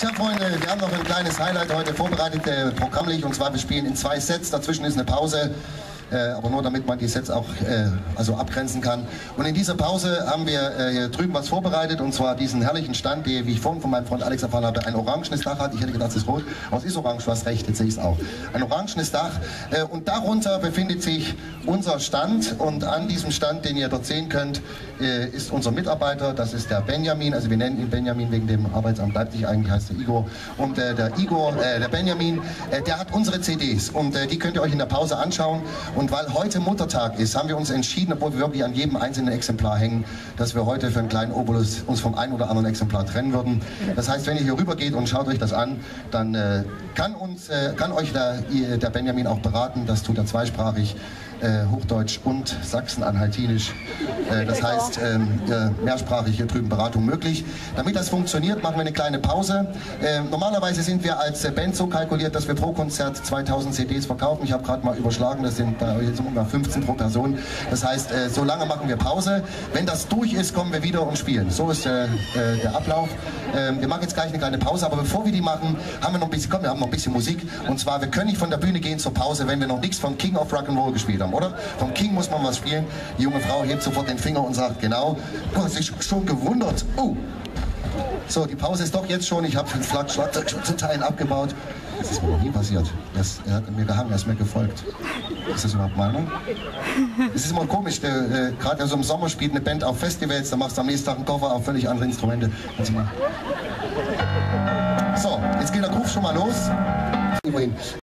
Tja, Freunde, wir haben noch ein kleines Highlight heute vorbereitet, äh, programmlich. Und zwar, wir spielen in zwei Sets. Dazwischen ist eine Pause. Äh, aber nur damit man die Sets auch äh, also abgrenzen kann. Und in dieser Pause haben wir äh, hier drüben was vorbereitet und zwar diesen herrlichen Stand, der, wie ich vorhin von meinem Freund Alex erfahren habe, ein orangenes Dach hat. Ich hätte gedacht, es ist rot, aber es ist orange, hast recht, jetzt sehe ich es auch. Ein orangenes Dach und darunter befindet sich unser Stand und an diesem Stand, den ihr dort sehen könnt, ist unser Mitarbeiter, das ist der Benjamin, also wir nennen ihn Benjamin wegen dem Arbeitsamt Leipzig, eigentlich heißt er Igor. Und der Igor, der Benjamin, der hat unsere CDs und die könnt ihr euch in der Pause anschauen. Und weil heute Muttertag ist, haben wir uns entschieden, obwohl wir wirklich an jedem einzelnen Exemplar hängen, dass wir heute für einen kleinen Obolus uns vom einen oder anderen Exemplar trennen würden. Das heißt, wenn ihr hier rüber geht und schaut euch das an, dann äh, kann, uns, äh, kann euch der, der Benjamin auch beraten. Das tut er zweisprachig äh, Hochdeutsch und Sachsen-Anhaltinisch. Äh, das heißt, ähm, äh, mehrsprachig hier drüben Beratung möglich. Damit das funktioniert, machen wir eine kleine Pause. Äh, normalerweise sind wir als Band so kalkuliert, dass wir pro Konzert 2000 CDs verkaufen. Ich habe gerade mal überschlagen, das sind bei jetzt ungefähr 15 pro Person. Das heißt, äh, so lange machen wir Pause. Wenn das durch ist, kommen wir wieder und spielen. So ist äh, der Ablauf. Ähm, wir machen jetzt gleich eine kleine Pause, aber bevor wir die machen, haben wir noch ein bisschen, komm, wir haben noch ein bisschen Musik. Und zwar, wir können nicht von der Bühne gehen zur Pause, wenn wir noch nichts von King of Rock'n'Roll gespielt haben haben, oder? Vom King muss man was spielen. Die junge Frau hebt sofort den Finger und sagt, genau. Du hast dich schon gewundert. Oh. So, die Pause ist doch jetzt schon. Ich habe den Schlagzeug schon zu Teilen abgebaut. Das ist mir noch nie passiert. Das, er hat mir gehangen, er ist mir gefolgt. Ist das überhaupt meiner? Es ist immer komisch, äh, gerade so im Sommer spielt eine Band auf Festivals, da machst du am nächsten Tag einen Koffer auf völlig andere Instrumente. So, jetzt geht der Groove schon mal los.